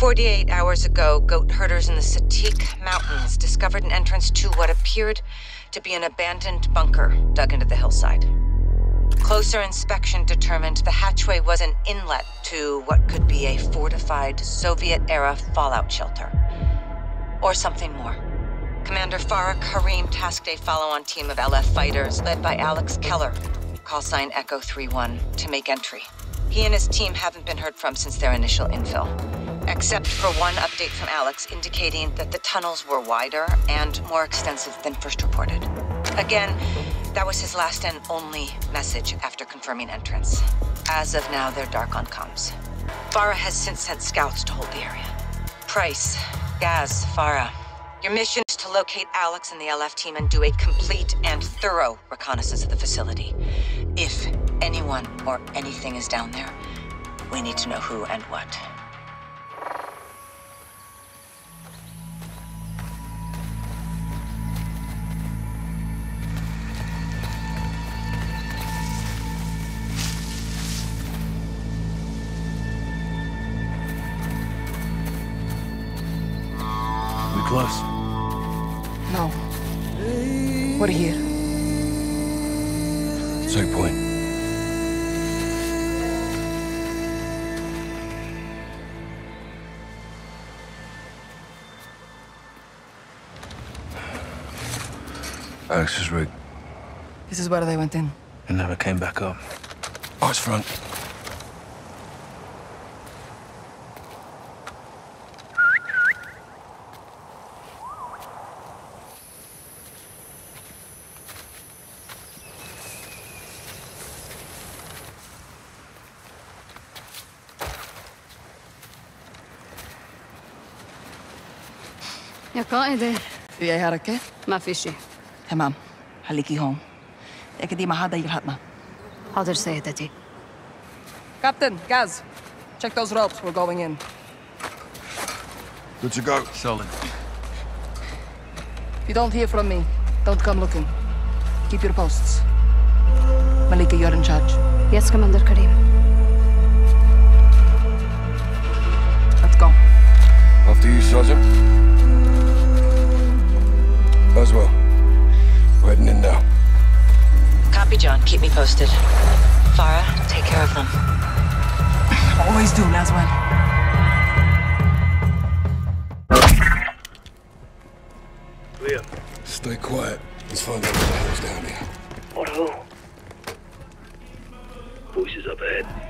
48 hours ago, goat herders in the Satik Mountains discovered an entrance to what appeared to be an abandoned bunker dug into the hillside. Closer inspection determined the hatchway was an inlet to what could be a fortified Soviet-era fallout shelter. Or something more. Commander Farah Karim tasked a follow-on team of LF fighters led by Alex Keller, call sign Echo 3-1, to make entry. He and his team haven't been heard from since their initial infill. Except for one update from Alex indicating that the tunnels were wider and more extensive than first reported. Again, that was his last and only message after confirming entrance. As of now, they're dark on comms. Farah has since sent scouts to hold the area. Price, Gaz, Farah. Your mission is to locate Alex and the LF team and do a complete and thorough reconnaissance of the facility. If anyone or anything is down there, we need to know who and what. We're here. Same point. Alex's rig. This is where they went in. And never came back up. Arch front. قائدة في أي حركة؟ ما في شيء تمام خليكي هون تأكدي ما حدا يلحقنا حاضر سيدتي Captain, Gaz, check those ropes. We're going in. Good to go. Solid. If you don't hear from me, don't come looking. Keep your posts. Malika, you're in charge. يس كماندر كريم Let's go. After you, Sergeant. As well. We're heading in now. Copy, John. Keep me posted. Farah, take care of them. Always do, Laswell. Clear. Stay quiet. Let's find out what the hell's down here. Or who? Voices up ahead.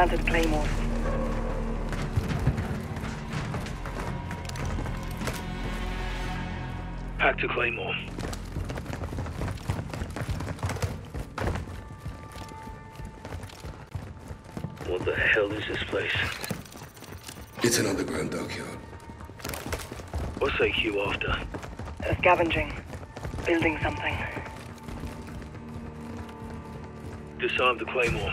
planted claymores. Pack to Claymore. What the hell is this place? It's an underground dockyard. What's AQ after? They're scavenging. Building something. Disarm the Claymore.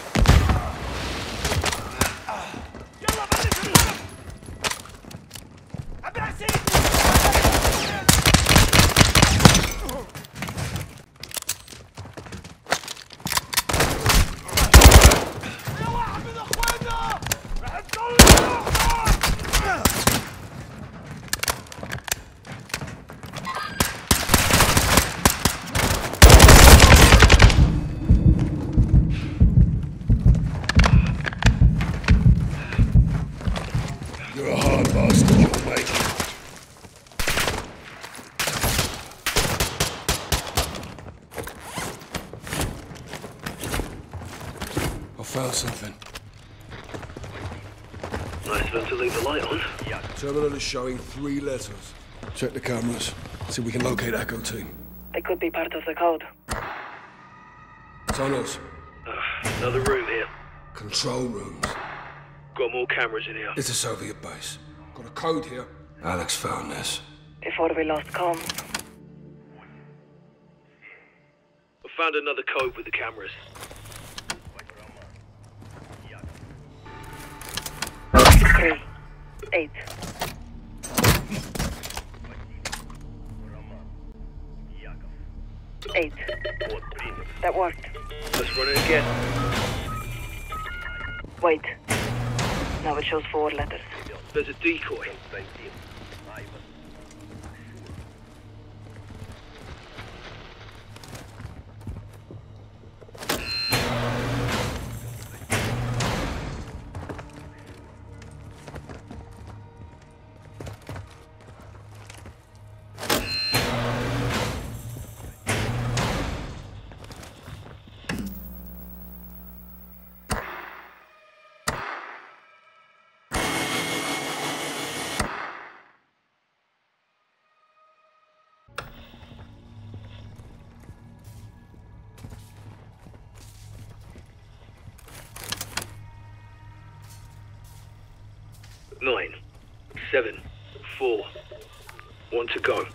You're a hard bastard, you'll make it. I found something. Nice of them to leave the light on. Terminal is showing three letters. Check the cameras. See if we can locate Echo Team. They could be part of the code. Tunnels. Another room here. Control rooms. Got more cameras in here. It's a Soviet base. Got a code here. Alex found this. Before we lost comms. I found another code with the cameras. Three. Eight. Eight. That worked. Let's run it again. Wait. Now it shows four letters. There's a decoy. Seven, four, one to go.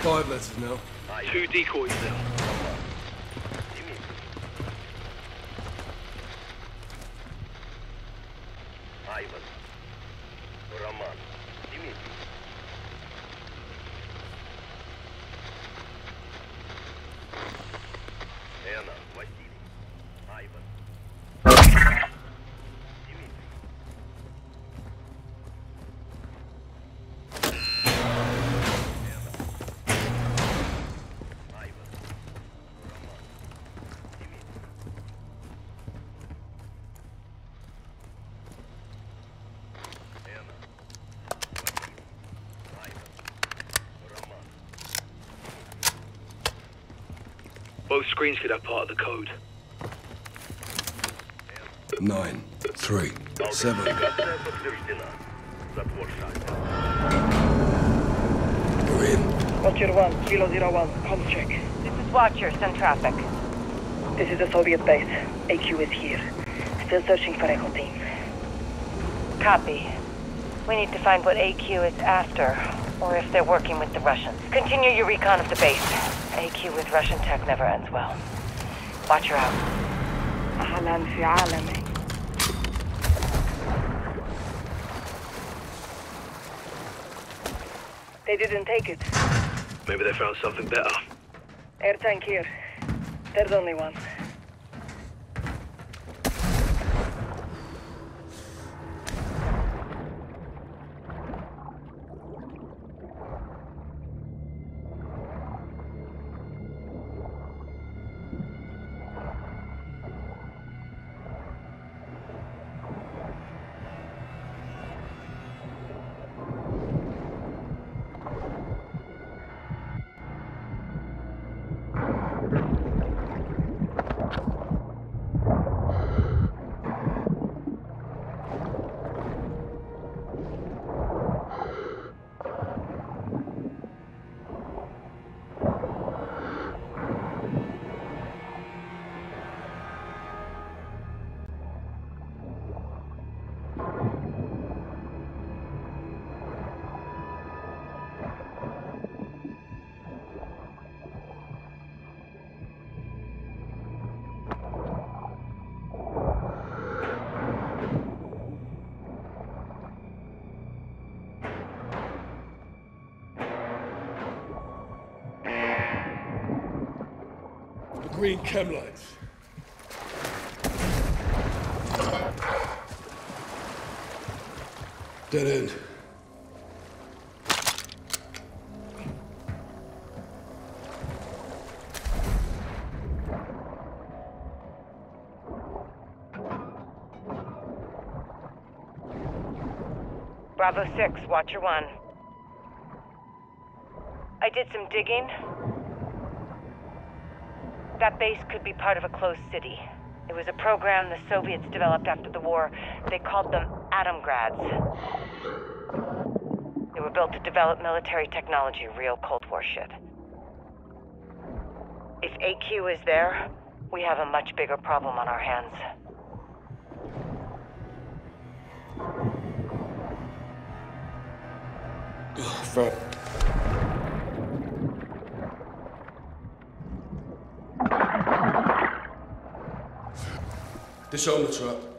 Five letters now. Two decoys now. Screens could have part of the code. Nine, three, seven. We're in. Watcher 1, Kilo Zero 1, comms check. This is Watcher, send traffic. This is a Soviet base. AQ is here. Still searching for Echo Team. Copy. We need to find what AQ is after, or if they're working with the Russians. Continue your recon of the base. AQ with Russian tech never ends well. Watch her out. أهلا في عالمي. They didn't take it. Maybe they found something better. Air tank here. There's only one. Green chem lights. Dead end. Bravo 6, Watcher 1. I did some digging. That base could be part of a closed city. It was a program the Soviets developed after the war. They called them Atomgrads. They were built to develop military technology, real Cold War shit. If AQ is there, we have a much bigger problem on our hands. Front. Disarm the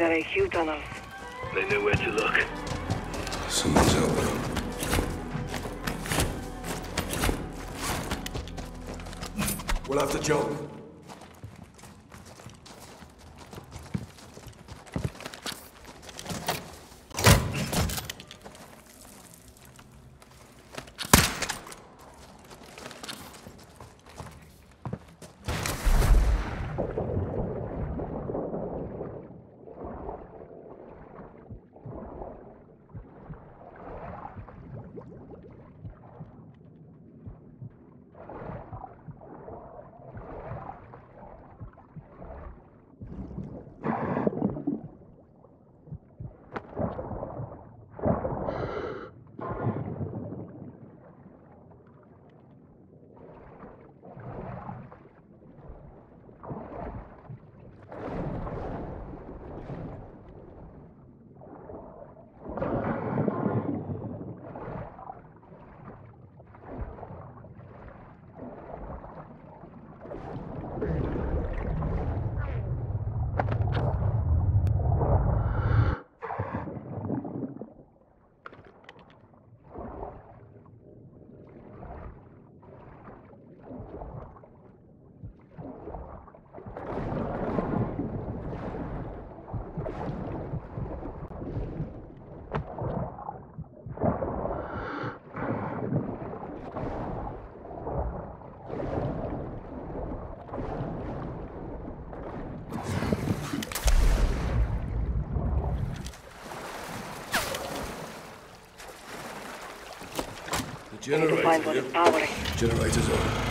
trap. These are AQ tunnels. They know where to look. Someone's helping. We'll have to jump. The We need to find what generator. Generator's on.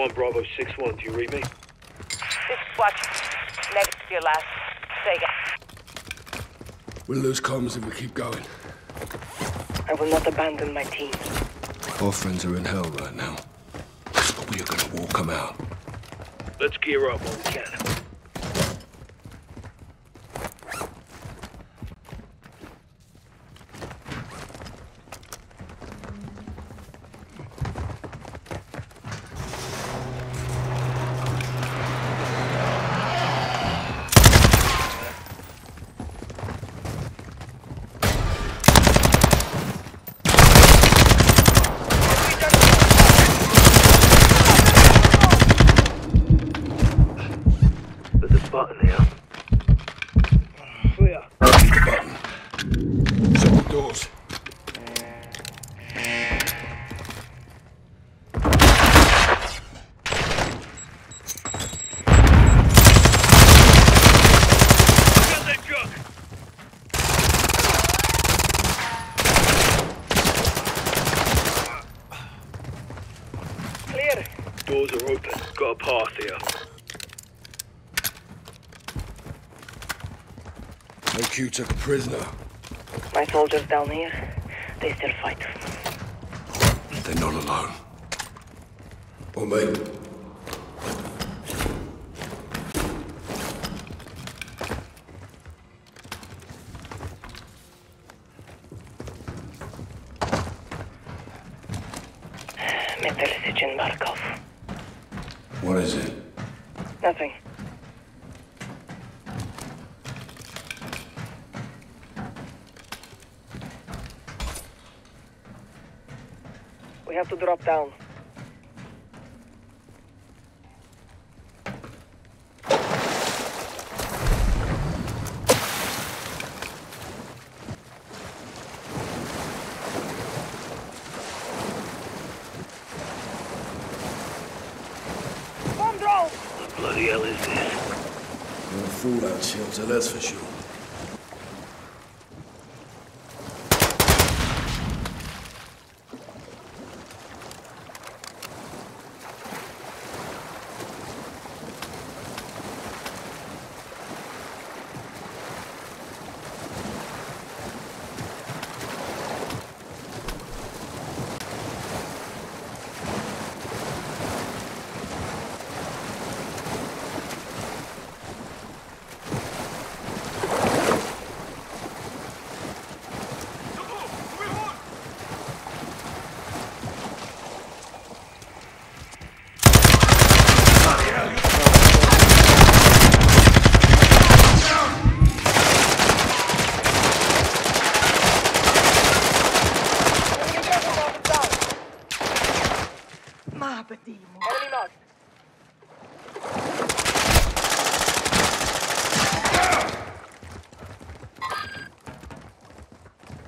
1, Bravo 6-1, do you read me? Six watch. Next to your last. Sega. We'll lose comms if we keep going. I will not abandon my team. Our friends are in hell right now. But we are gonna walk them out. Let's gear up while we can. Are open. Got a path here. AQ took a prisoner. My soldiers down here, they still fight. They're not alone. Or me. We have to drop down. Bomb drone! The bloody hell is this? You're a fallout shelter, that's for sure. Enemy marked.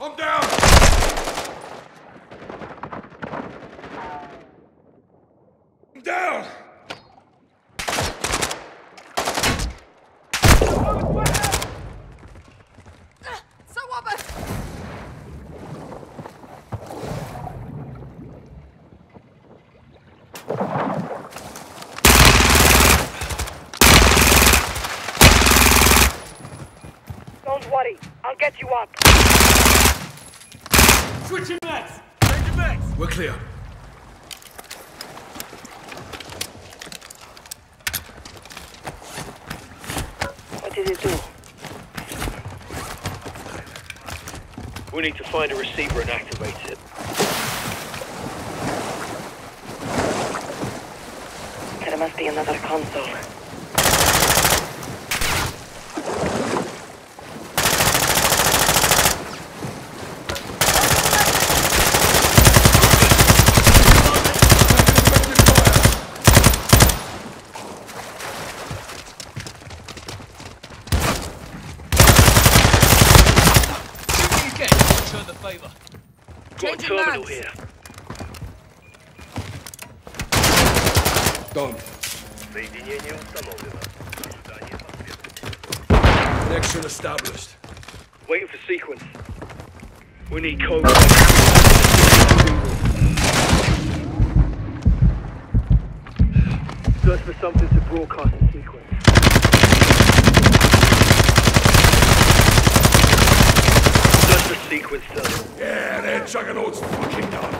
I'm down! I'm down! Don't worry, I'll get you up. Switch your backs. Take backs. We're clear. Do? We need to find a receiver and activate it. There must be another console. Got a terminal here. Done. Соединение установлено. Connection established. Waiting for sequence. We need code. Search for something to broadcast Sequence. Sir. Yeah, their juggernaut's fucking done.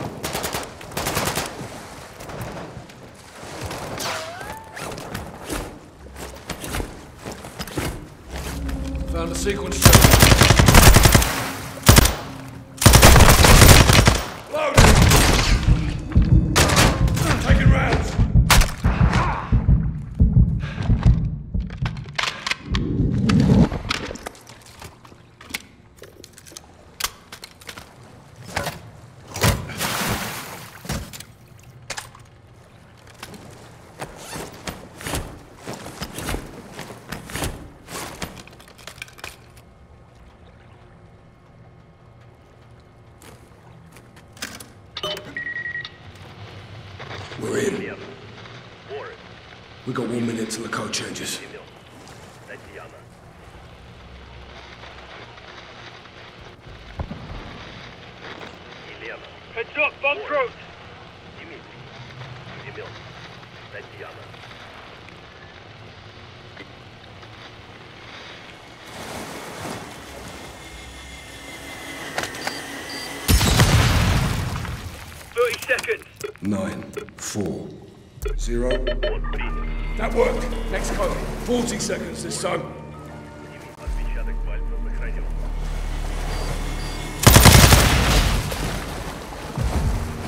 Found the sequence check. Loaded! Taking rounds. We're in. We got one minute till the code changes. Heads up, bomb drone! Thirty seconds. Nine, four, zero. That worked. Next code. 40 seconds this time.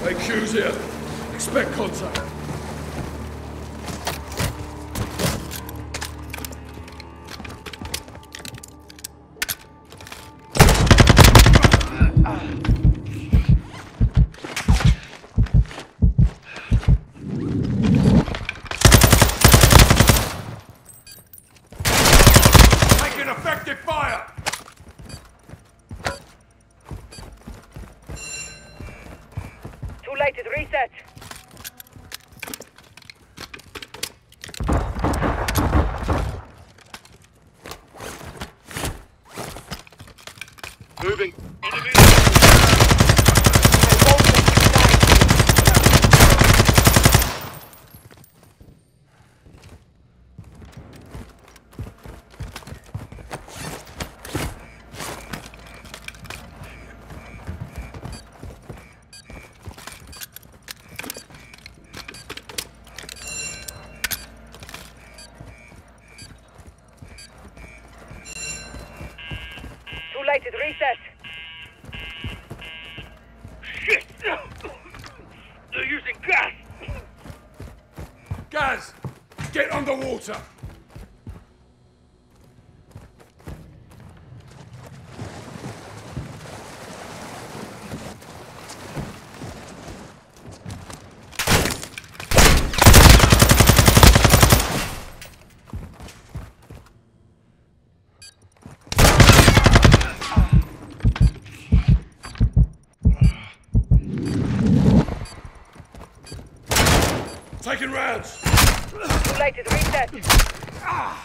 AQ's here. Expect contact. It reset. Shit! They're using gas! Gaz, get underwater! Taking rounds! Too late, it reset. Four,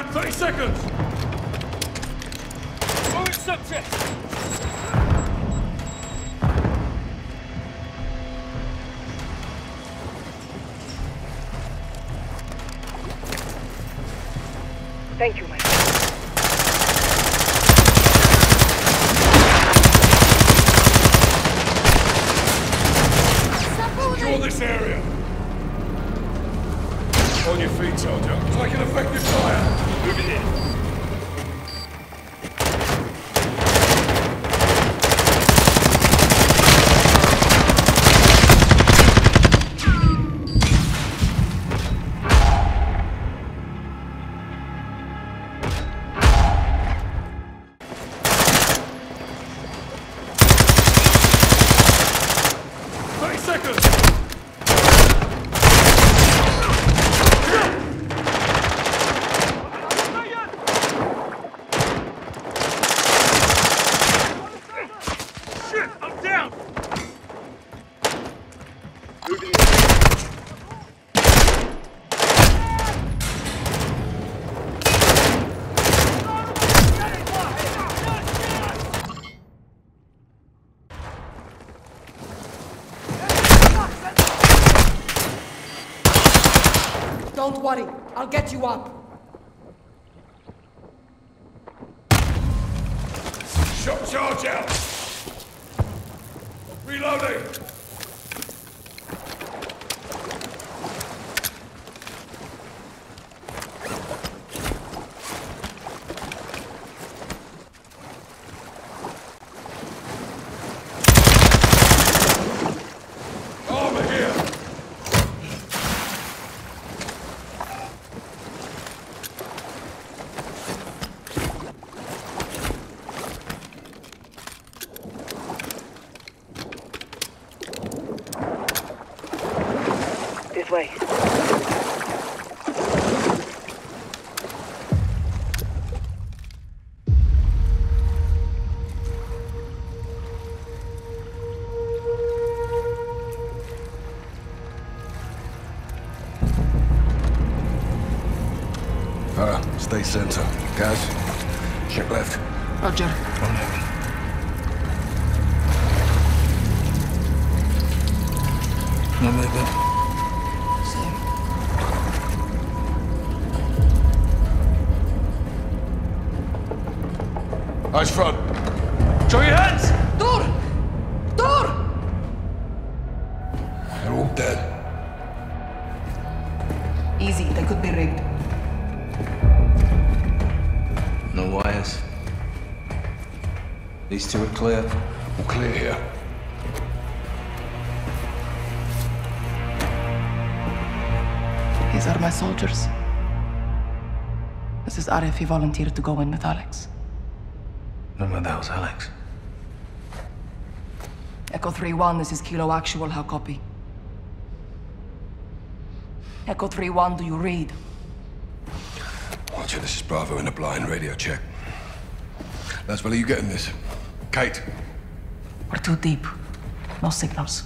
Man, 30 seconds. Moving subject! Thank you, man. I'll get you up. Shock charge out! Reloading! Armor here! This way. This is Arif. He volunteered to go in with Alex. Then where the hell's Alex? Echo 3-1, this is Kilo Actual. How copy? Echo 3-1, do you read? Watcher, this is Bravo in a blind radio check. Laswell, are you getting this? Kate, We're too deep. No signals.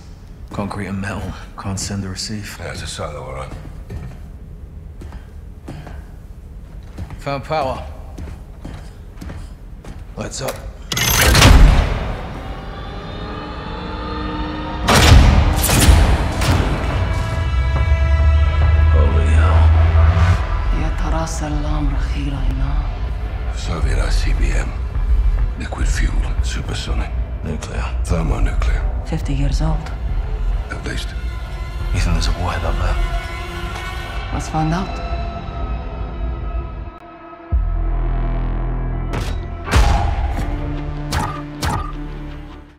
Concrete and metal. Can't send or receive. there's a silo, all right. Found power. Lights up. Holy hell. يا ترى سلام رخيلة هنا. Soviet ICBM. Liquid fuel, supersonic. Nuclear. Thermonuclear, 50 years old. at least. You think there's a warhead up there? Let's find out.